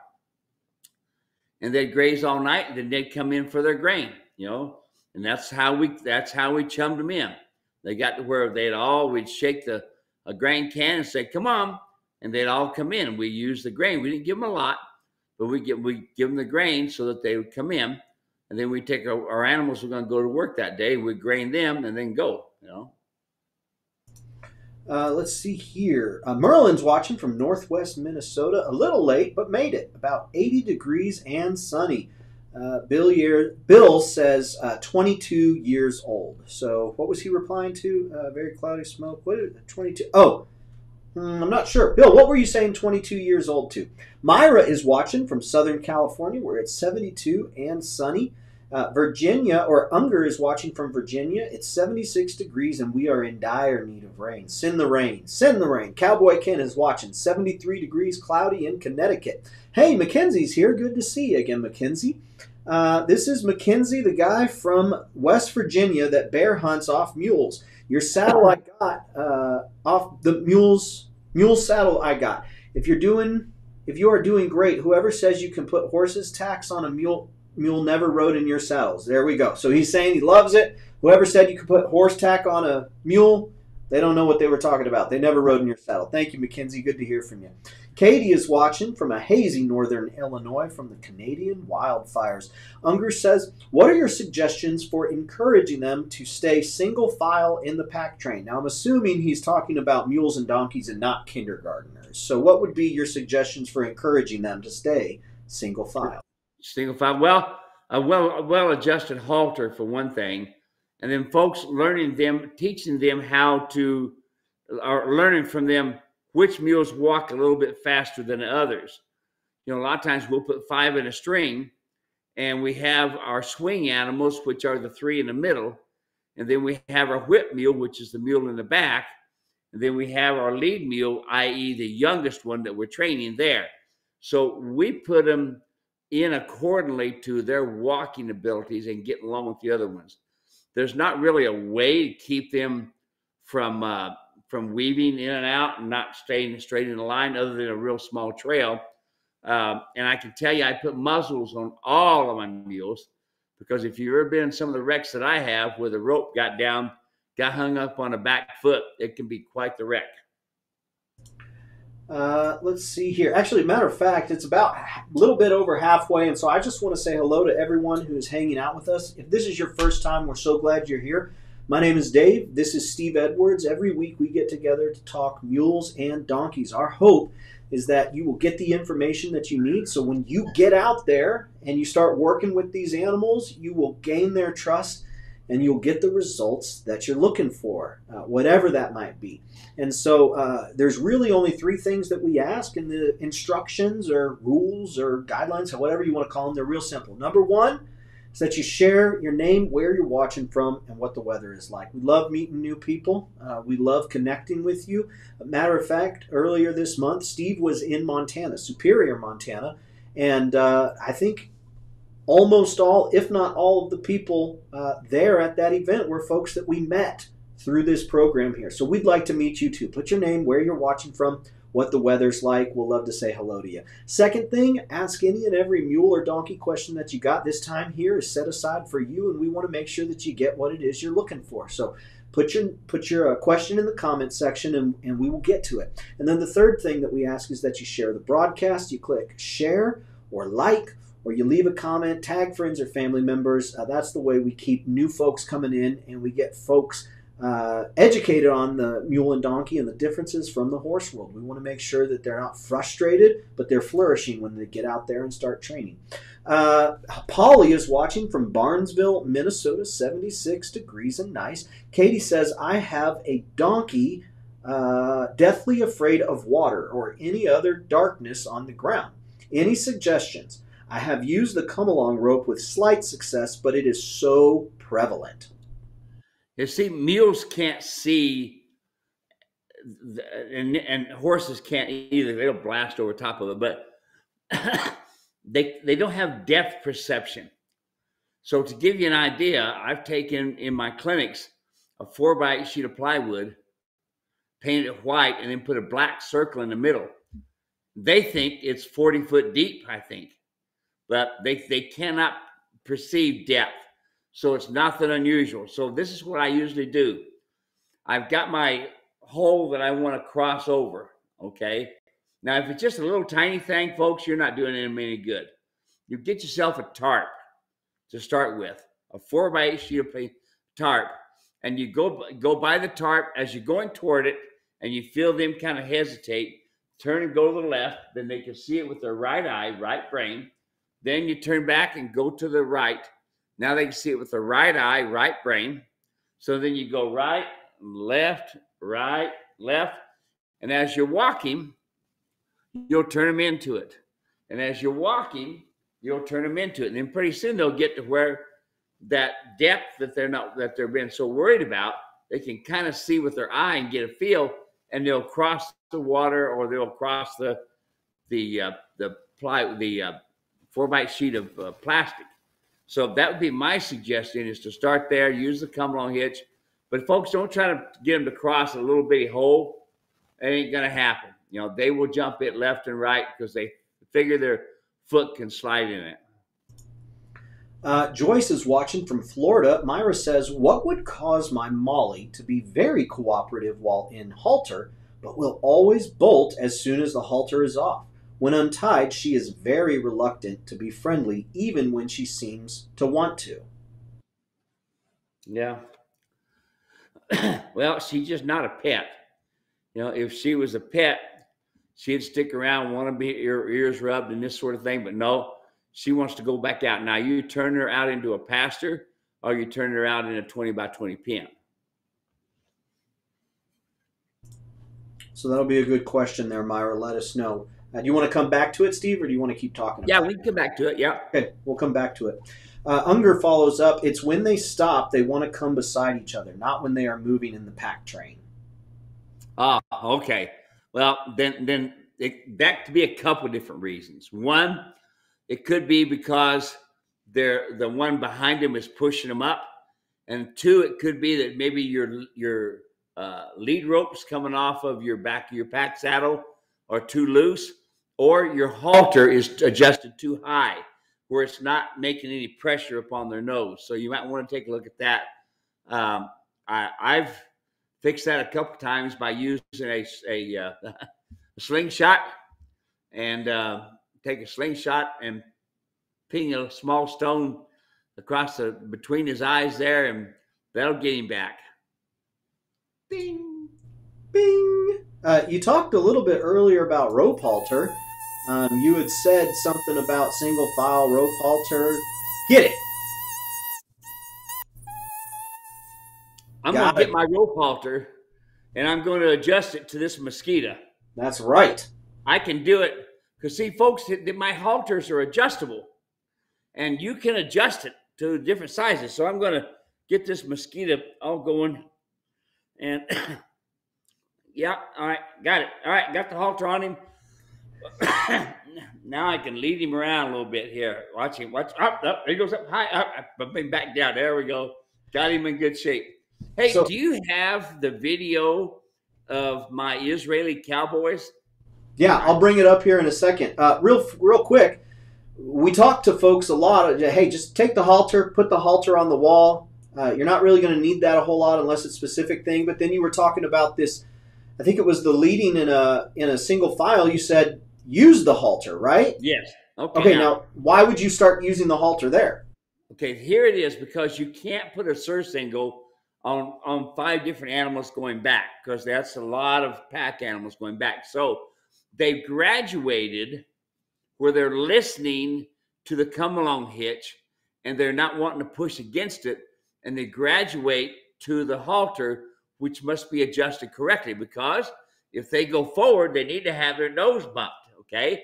and they graze all night. And then they come in for their grain, you know, and that's how we that's how we chummed them in. They got to where they'd all we'd shake the a grain can and say, "Come on," and they'd all come in. And we use the grain. We didn't give them a lot, but we give we give them the grain so that they would come in and then we take our, our animals we're going to go to work that day we grain them and then go you know uh, let's see here. Uh, Merlin's watching from northwest Minnesota. A little late, but made it. About 80 degrees and sunny. Uh, Bill, year, Bill says uh, 22 years old. So what was he replying to? Uh, very cloudy smoke. What? 22? Oh, hmm, I'm not sure. Bill, what were you saying 22 years old to? Myra is watching from Southern California where it's 72 and sunny. Uh, Virginia, or Unger is watching from Virginia. It's 76 degrees and we are in dire need of rain. Send the rain. Send the rain. Cowboy Ken is watching. 73 degrees, cloudy in Connecticut. Hey, Mackenzie's here. Good to see you again, Mackenzie. Uh, this is Mackenzie, the guy from West Virginia that bear hunts off mules. Your saddle I got uh, off the mules mule saddle I got. If you're doing if you are doing great, whoever says you can put horses tax on a mule mule never rode in your saddles. There we go. So he's saying he loves it. Whoever said you could put horse tack on a mule, they don't know what they were talking about. They never rode in your saddle. Thank you, McKenzie. Good to hear from you. Katie is watching from a hazy northern Illinois from the Canadian wildfires. Unger says, What are your suggestions for encouraging them to stay single file in the pack train? Now, I'm assuming he's talking about mules and donkeys and not kindergarteners. So, what would be your suggestions for encouraging them to stay single file? Single file. Well, a well well adjusted halter for one thing, and then folks learning them, teaching them how to, or learning from them which mules walk a little bit faster than others. You know, a lot of times we'll put five in a string, and we have our swing animals, which are the three in the middle, and then we have our whip mule, which is the mule in the back, and then we have our lead mule, i.e., the youngest one that we're training there. So we put them in accordingly to their walking abilities and get along with the other ones. There's not really a way to keep them from uh, from weaving in and out and not staying straight in the line, other than a real small trail. Um, and I can tell you, I put muzzles on all of my mules because if you've ever been in some of the wrecks that I have where the rope got down, got hung up on a back foot, it can be quite the wreck. Uh, let's see here. Actually, matter of fact, it's about a little bit over halfway, and so I just want to say hello to everyone who is hanging out with us. If this is your first time, we're so glad you're here. My name is Dave. This is Steve Edwards. Every week we get together to talk mules and donkeys. Our hope is that you will get the information that you need so when you get out there and you start working with these animals, you will gain their trust and you'll get the results that you're looking for, uh, whatever that might be. And so uh, there's really only three things that we ask in the instructions or rules or guidelines, or whatever you want to call them. They're real simple. Number one is that you share your name, where you're watching from, and what the weather is like. We love meeting new people. Uh, we love connecting with you. matter of fact, earlier this month, Steve was in Montana, Superior, Montana, and uh, I think almost all, if not all, of the people uh, there at that event were folks that we met through this program here. So we'd like to meet you too. Put your name, where you're watching from, what the weather's like. We'll love to say hello to you. Second thing, ask any and every mule or donkey question that you got. This time here is set aside for you, and we want to make sure that you get what it is you're looking for. So put your put your uh, question in the comment section and, and we will get to it and then the third thing that we ask is that you share the broadcast you click share or like or you leave a comment, tag friends or family members. Uh, that's the way we keep new folks coming in and we get folks uh, educated on the mule and donkey and the differences from the horse world. We want to make sure that they're not frustrated, but they're flourishing when they get out there and start training. Uh, Polly is watching from Barnesville, Minnesota, 76 degrees and nice. Katie says, I have a donkey uh, deathly afraid of water or any other darkness on the ground. Any suggestions? I have used the come along rope with slight success, but it is so prevalent. You see, mules can't see, and, and horses can't either. They'll blast over top of it, but they they don't have depth perception. So to give you an idea, I've taken in my clinics a four by eight sheet of plywood, painted it white, and then put a black circle in the middle. They think it's 40 foot deep, I think but they, they cannot perceive depth. So it's nothing unusual. So this is what I usually do. I've got my hole that I want to cross over. Okay. Now, if it's just a little tiny thing, folks, you're not doing them any good. You get yourself a tarp to start with, a four by eight sheet of tarp, and you go go by the tarp as you're going toward it, and you feel them kind of hesitate. Turn and go to the left, then they can see it with their right eye, right brain. Then you turn back and go to the right. Now they can see it with the right eye, right brain. So then you go right, left, right, left. And as you're walking, you'll turn them into it. And as you're walking, you'll turn them into it. And then pretty soon they'll get to where that depth that they're not that they're being so worried about, they can kind of see with their eye and get a feel, and they'll cross the water or they'll cross the the uh, the ply the uh, four by sheet of uh, plastic. So that would be my suggestion is to start there, use the come along hitch. But folks, don't try to get them to cross a little bitty hole. It ain't to happen. You know, they will jump it left and right because they figure their foot can slide in it. Uh, Joyce is watching from Florida. Myra says, What would cause my Molly to be very cooperative while in halter, but will always bolt as soon as the halter is off? When untied, she is very reluctant to be friendly, even when she seems to want to. Yeah. well, she's just not a pet. You know, if she was a pet, she'd stick around, want to be her ears rubbed and this sort of thing. But no, she wants to go back out. Now, you turn her out into a pasture or you turn her out in a 20 by 20 pen? So that'll be a good question there, Myra. Let us know. Uh, do you want to come back to it, Steve, or do you want to keep talking? Yeah, we can come back to it. Yeah. Okay, we'll come back to it. Uh, Unger follows up. It's when they stop, they want to come beside each other, not when they are moving in the pack train. Ah, okay. Well, then, then it, that could be a couple different reasons. One, it could be because they're the one behind him is pushing them up, and two, it could be that maybe your your uh, lead ropes coming off of your back of your pack saddle are too loose, or your halter is adjusted too high, where it's not making any pressure upon their nose. So you might want to take a look at that. Um, I, I've fixed that a couple times by using a a, uh, a slingshot and uh, take a slingshot and ping a small stone across the between his eyes there, and that'll get him back. Bing, bing. Uh, you talked a little bit earlier about rope halter. Um, you had said something about single file rope halter. Get it. I'm going to get my rope halter and I'm going to adjust it to this mosquito. That's right. I can do it because, see, folks, my halters are adjustable and you can adjust it to different sizes. So I'm going to get this mosquito all going. And yeah, all right, got it. All right, got the halter on him. now I can lead him around a little bit here. Watch him. Watch up. Up. He goes up high. Up. But back down. There we go. Got him in good shape. Hey, so, do you have the video of my Israeli cowboys? Yeah, I'll bring it up here in a second. Uh, real, real quick. We talk to folks a lot. Hey, just take the halter, put the halter on the wall. Uh, you're not really going to need that a whole lot unless it's a specific thing. But then you were talking about this. I think it was the leading in a in a single file. You said use the halter, right? Yes. Okay. Okay. Now, now why would you start using the halter there? Okay, here it is because you can't put a surcingle on on five different animals going back because that's a lot of pack animals going back. So they've graduated where they're listening to the come along hitch and they're not wanting to push against it and they graduate to the halter which must be adjusted correctly because if they go forward they need to have their nose bumped okay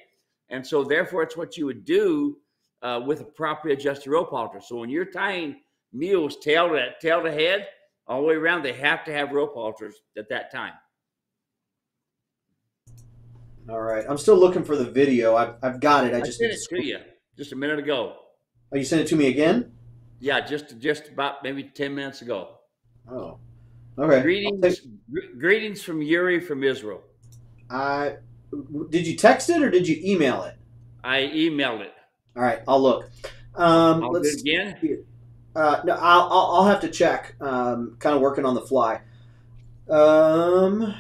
and so therefore it's what you would do uh, with a properly adjusted rope halter so when you're tying mules tail to tail to head all the way around, they have to have rope halters at that time. All right. I'm still looking for the video. I've, I've got it. I, I just sent it to you just a minute ago. Oh, you sent it to me again? Yeah, just just about maybe ten minutes ago. Oh, okay. Greetings, greetings from Yuri from Israel. I did you text it or did you email it? I emailed it. All right, I'll look. Um, I'll let's do it again. Uh, no, I'll, I'll, I'll have to check. Um, kind of working on the fly. Um,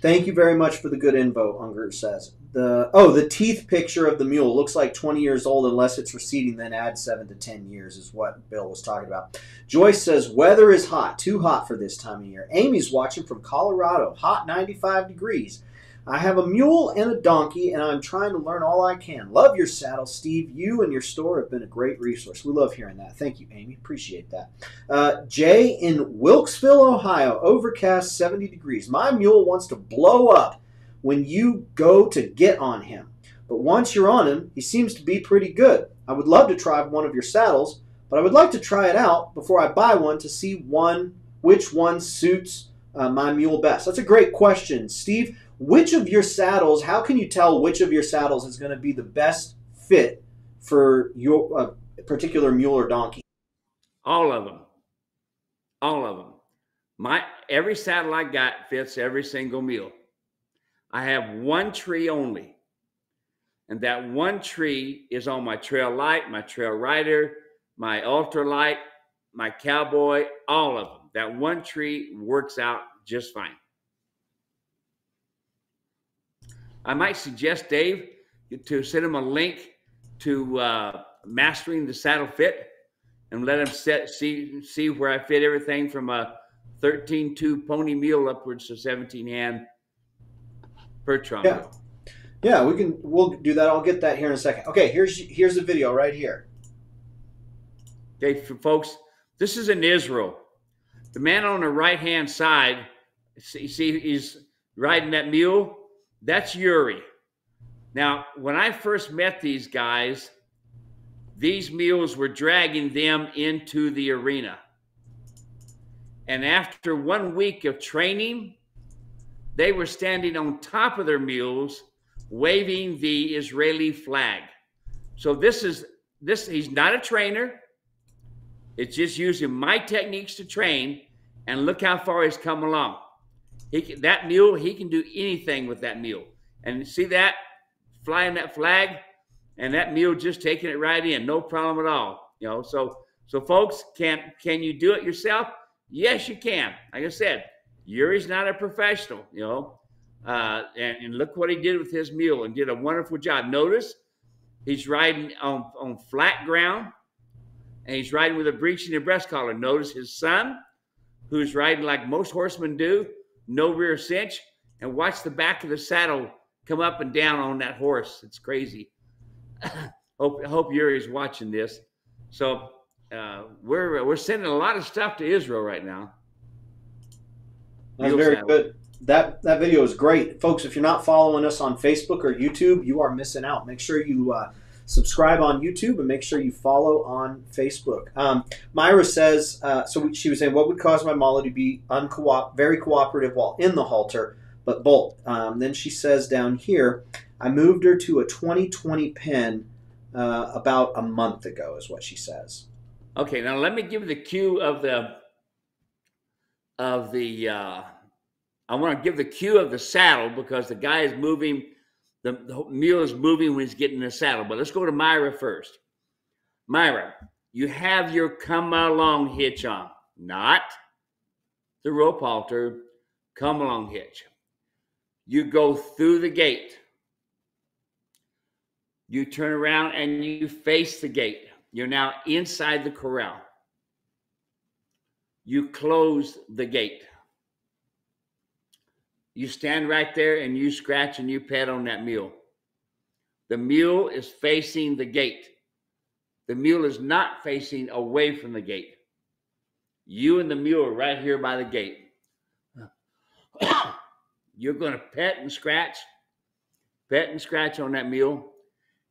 thank you very much for the good info. Unger says the oh the teeth picture of the mule looks like 20 years old unless it's receding. Then add seven to 10 years is what Bill was talking about. Joyce says weather is hot, too hot for this time of year. Amy's watching from Colorado, hot 95 degrees. I have a mule and a donkey, and I'm trying to learn all I can. Love your saddle, Steve. You and your store have been a great resource. We love hearing that. Thank you, Amy. Appreciate that. Uh, Jay in Wilkesville, Ohio. Overcast 70 degrees. My mule wants to blow up when you go to get on him. But once you're on him, he seems to be pretty good. I would love to try one of your saddles, but I would like to try it out before I buy one to see one which one suits uh, my mule best. That's a great question, Steve which of your saddles how can you tell which of your saddles is going to be the best fit for your uh, particular mule or donkey? All of them all of them my every saddle i got fits every single mule. I have one tree only. And that one tree is on my trail light, my trail rider, my ultralight, my cowboy, all of them. That one tree works out just fine. I might suggest Dave to send him a link to uh, mastering the saddle fit and let him set, see see where I fit everything from a 13-2 pony mule upwards to 17 hand Percheron. Yeah. Yeah, we can. We'll do that. I'll get that here in a second. Okay, here's here's the video right here. Okay, for folks, this is in Israel. The man on the right hand side, you see, he's riding that mule. That's Yuri. Now, when I first met these guys, these mules were dragging them into the arena. And after one week of training, they were standing on top of their mules waving the Israeli flag. So this is this he's not a trainer. It's just using my techniques to train and look how far he's come along. He can, that mule, he can do anything with that mule. And see that flying that flag and that mule just taking it right in, no problem at all. You know, so so folks, can can you do it yourself? Yes, you can. Like I said, Yuri's not a professional, you know. Uh, and, and, look what he did with his mule and did a wonderful job. Notice he's riding on, on flat ground and he's riding with a breech in the breast collar. Notice his son, who's riding like most horsemen do, no rear cinch, and watch the back of the saddle come up and down on that horse. It's crazy. hope hope Yuri's watching this. So uh, we're we're sending a lot of stuff to Israel right now. That's very saddle. good that that video is great, folks. If you're not following us on Facebook or YouTube, you are missing out. Make sure you uh, subscribe on YouTube and make sure you follow on Facebook. Um, Myra says, uh, so she was saying, what would cause my Molly to be uncoop- very cooperative while in the halter, but bolt? Um, then she says down here, I moved her to a 2020 pen uh, about a month ago, is what she says. Okay, now let me give the cue of the of the uh, I want to give the cue of the saddle because the guy is moving, the, the mule is moving when he's getting in the saddle. But let's go to Myra first. Myra, you have your come along hitch on, not the rope halter, come along hitch. You go through the gate. You turn around and you face the gate. You're now inside the corral. You close the gate. You stand right there and you scratch and you pet on that mule. The mule is facing the gate. The mule is not facing away from the gate. You and the mule are right here by the gate. You're going to pet and scratch, pet and scratch on that mule.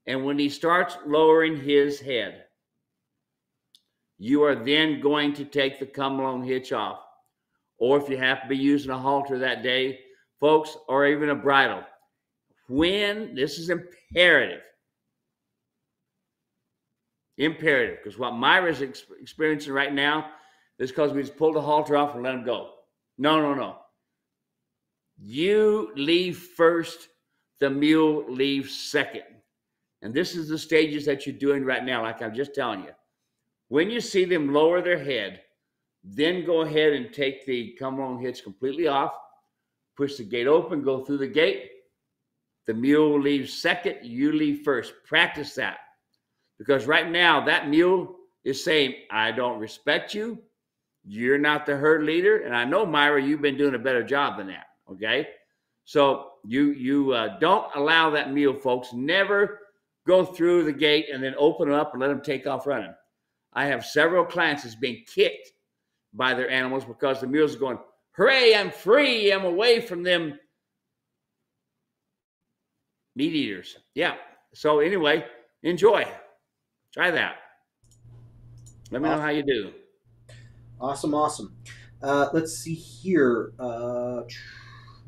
And when he starts lowering his head, you are then going to take the come along hitch off. Or if you have to be using a halter that day, folks, or even a bridle. When this is imperative, imperative, because what Myra's ex- experiencing right now is because we just pulled the halter off and let him go. No, no, no. You leave first, the mule leaves second. And this is the stages that you're doing right now, like I'm just telling you. When you see them lower their head, then go ahead and take the come along hitch completely off push the gate open, go through the gate. The mule leaves second, you leave first. Practice that. Because right now, that mule is saying, I don't respect you. You're not the herd leader. And I know, Myra, you've been doing a better job than that. Okay. So you you uh, don't allow that mule, folks. Never go through the gate and then open up and let them take off running. I have several clients that's been kicked by their animals because the mules are going, Hooray, I'm free. I'm away from them meat eaters. Yeah. So, anyway, enjoy. Try that. Let me awesome. know how you do. Awesome, awesome. Uh, let's see here. Uh,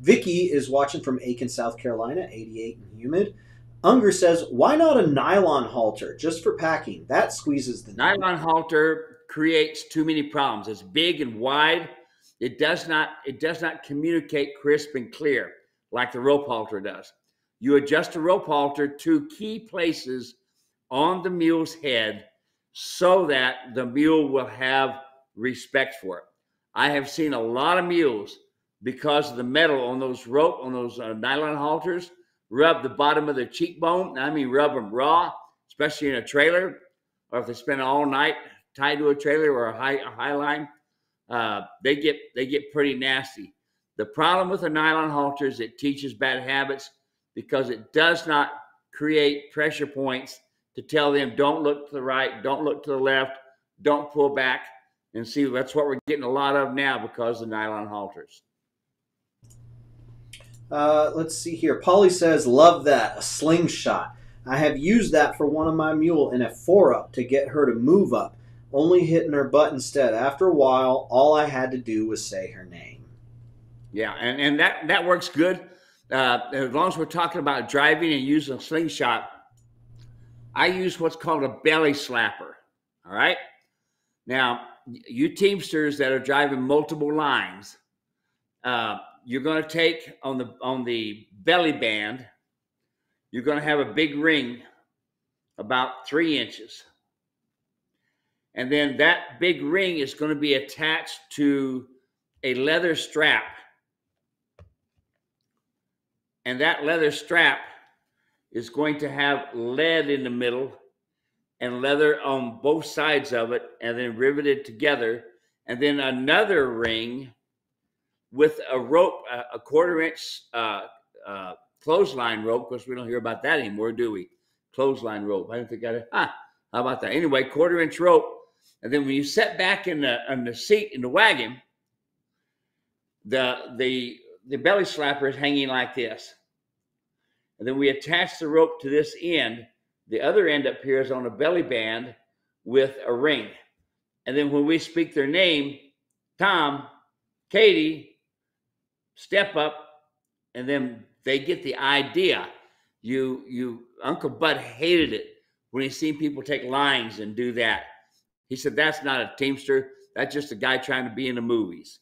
Vicky is watching from Aiken, South Carolina, 88 and humid. Unger says, "Why not a nylon halter just for packing? That squeezes the nylon halter creates too many problems. It's big and wide, it does not it does not communicate crisp and clear like the rope halter does. you adjust a rope halter to key places on the mule's head so that the mule will have respect for it. I have seen a lot of mules because of the metal on those rope on those uh, nylon halters rub the bottom of their cheekbone. I mean, rub them raw, especially in a trailer, or if they spend all night tied to a trailer or a high a high line. Uh, they get they get pretty nasty. The problem with a nylon halter is it teaches bad habits because it does not create pressure points to tell them don't look to the right, don't look to the left, don't pull back. And see, that's what we're getting a lot of now because of the nylon halters. Uh, let's see here. Polly says, "Love that a slingshot. I have used that for one of my mule in a four up to get her to move up, only hitting her butt instead. After a while, all I had to do was say her name." Yeah, and, and that that works good. Uh, as long as we're talking about driving and using a slingshot, I use what's called a belly slapper. All right. Now, you Teamsters that are driving multiple lines, uh, you're going to take on the on the belly band. You're going to have a big ring, about three inches, and then that big ring is going to be attached to a leather strap, and that leather strap is going to have lead in the middle and leather on both sides of it and then riveted together. And then another ring with a rope a quarter inch uh, uh, clothesline rope because we don't hear about that anymore do we? Clothesline rope. I don't think i ah, how about that? Anyway quarter inch rope and then when you sit back in the in the seat in the wagon the the the belly slapper is hanging like this and then we attach the rope to this end. The other end up here is on a belly band with a ring. And then when we speak their name, Tom, Katie, step up, and then they get the idea. You, you, Uncle Bud hated it when he seen people take lines and do that. He said, "That's not a teamster. That's just a guy trying to be in the movies."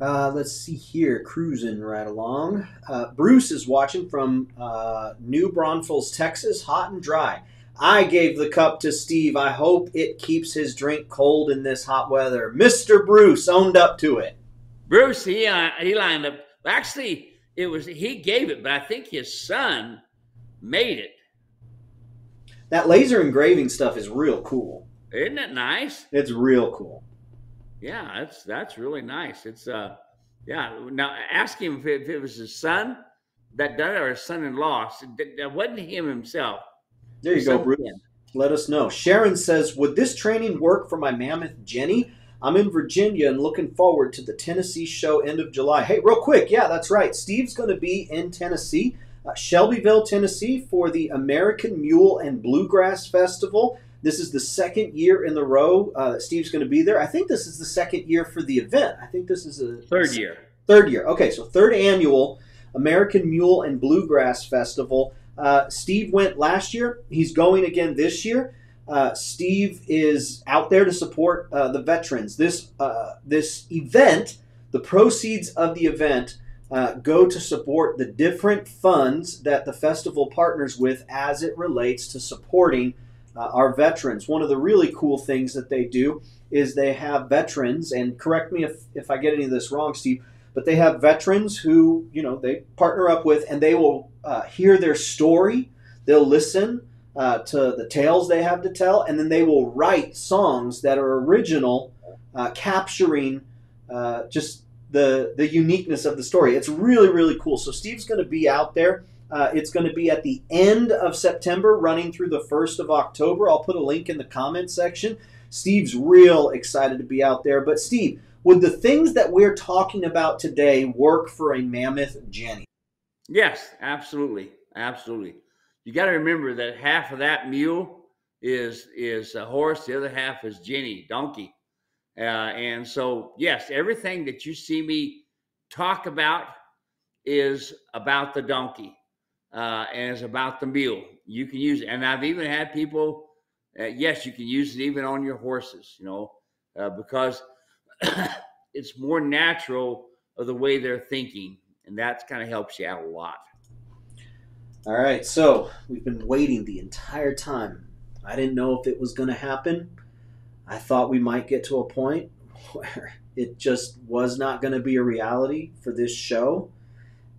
Uh, let's see here, cruising right along. Uh, Bruce is watching from uh, New Braunfels, Texas, hot and dry. I gave the cup to Steve. I hope it keeps his drink cold in this hot weather. Mr. Bruce owned up to it. Bruce, he uh, he lined up. Actually, it was he gave it, but I think his son made it. That laser engraving stuff is real cool. Isn't it nice? It's real cool. Yeah, that's that's really nice. It's uh, yeah. Now ask him if it, if it was his son that done it or his son-in-law. That wasn't him himself. There you go, Bruce. Let us know. Sharon says, "Would this training work for my mammoth Jenny? I'm in Virginia and looking forward to the Tennessee show end of July. Hey, real quick, yeah, that's right. Steve's going to be in Tennessee, uh, Shelbyville, Tennessee, for the American Mule and Bluegrass Festival." This is the second year in the row uh, that Steve's going to be there. I think this is the second year for the event. I think this is a third year. Third year. Okay, so third annual American Mule and Bluegrass Festival. Uh, Steve went last year. He's going again this year. Uh, Steve is out there to support uh, the veterans. This uh, this event, the proceeds of the event. Uh, go to support the different funds that the festival partners with as it relates to supporting uh, our veterans. One of the really cool things that they do is they have veterans, and correct me if, if I get any of this wrong, Steve, but they have veterans who, you know, they partner up with and they will uh, hear their story, they'll listen uh, to the tales they have to tell, and then they will write songs that are original, uh, capturing just the, the uniqueness of the story. It's really, really cool. So Steve's going to be out there uh, it's going to be at the end of September, running through the 1st of October. I'll put a link in the comment section. Steve's real excited to be out there. But, Steve, would the things that we're talking about today work for a mammoth Jenny? Yes, absolutely. Absolutely. You got to remember that half of that mule is is a horse, the other half is Jenny, donkey. Uh, and so, yes, everything that you see me talk about is about the donkey uh, and it's about the mule. You can use it, and I've even had people. Uh, yes, you can use it even on your horses. You know, uh, because it's more natural of the way they're thinking, and that kind of helps you out a lot. All right, so we've been waiting the entire time. I didn't know if it was going to happen. I thought we might get to a point where it just was not going to be a reality for this show.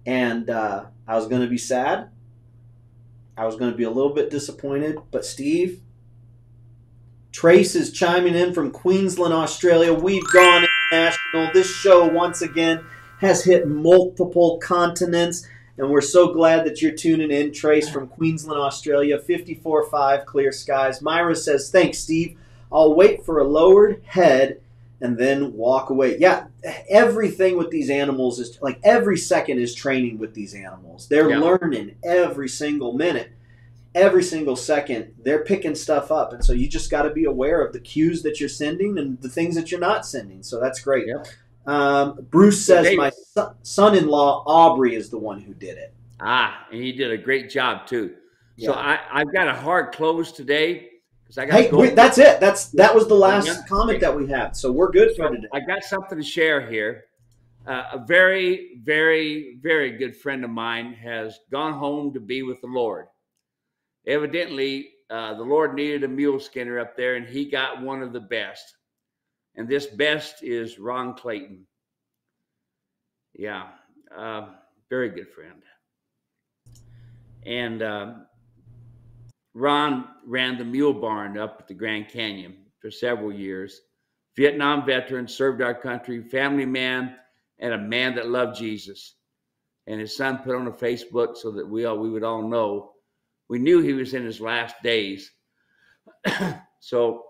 And uh, I was going to be sad. I was going to be a little bit disappointed. But, Steve, Trace is chiming in from Queensland, Australia. We've gone international. This show, once again, has hit multiple continents. And we're so glad that you're tuning in. Trace from Queensland, Australia, 54.5 clear skies. Myra says, Thanks, Steve. I'll wait for a lowered head and then walk away. Yeah, everything with these animals is like every second is training with these animals. They're Yeah. learning every single minute, every single second. They're picking stuff up. And so you just got to be aware of the cues that you're sending and the things that you're not sending. So that's great. Yep. Um, Bruce says, Dave- My son in law, Aubrey, is the one who did it. Ah, and he did a great job too. So I, I've got a hard close today because I got Hey, to go. wait, that's it. That's that was the last comment that we had. So we're good for So today. I got something to share here. Uh, a very, very, very good friend of mine has gone home to be with the Lord. Evidently, uh, the Lord needed a mule skinner up there, and he got one of the best. And this best is Ron Clayton. Yeah, uh, very good friend. And um, Ron ran the mule barn up at the Grand Canyon for several years. Vietnam veteran, served our country, family man, and a man that loved Jesus. And his son put on a Facebook so that we all we would all know. We knew he was in his last days. so,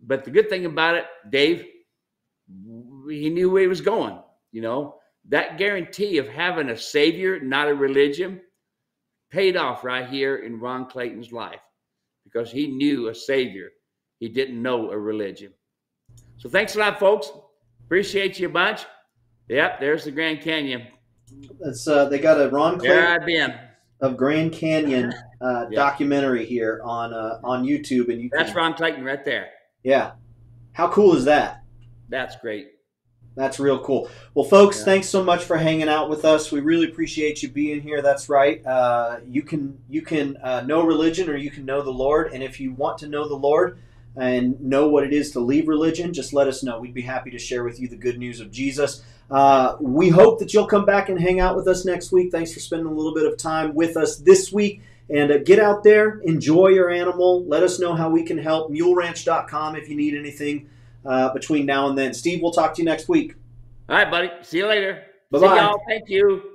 but the good thing about it, Dave, he knew where he was going. You know that guarantee of having a savior, not a religion, paid off right here in Ron Clayton's life because he knew a savior. He didn't know a religion. So thanks a lot, folks. Appreciate you a bunch. Yep, there's the Grand Canyon. It's uh, they got a Ron There Clayton I've been. of Grand Canyon uh, Yeah. documentary here on uh, on YouTube, and you That's Ron Clayton right there. yeah. How cool is that? That's great. That's real cool. Well, folks, Yeah. thanks so much for hanging out with us. We really appreciate you being here. That's right. Uh, you can you can uh, know religion or you can know the Lord. And if you want to know the Lord and know what it is to leave religion, just let us know. We'd be happy to share with you the good news of Jesus. Uh, we hope that you'll come back and hang out with us next week. Thanks for spending a little bit of time with us this week. And uh, get out there, enjoy your animal. Let us know how we can help. MuleRanch.com if you need anything uh, between now and then. Steve, we'll talk to you next week. All right, buddy. See you later. Bye-bye. Y'all. Thank you.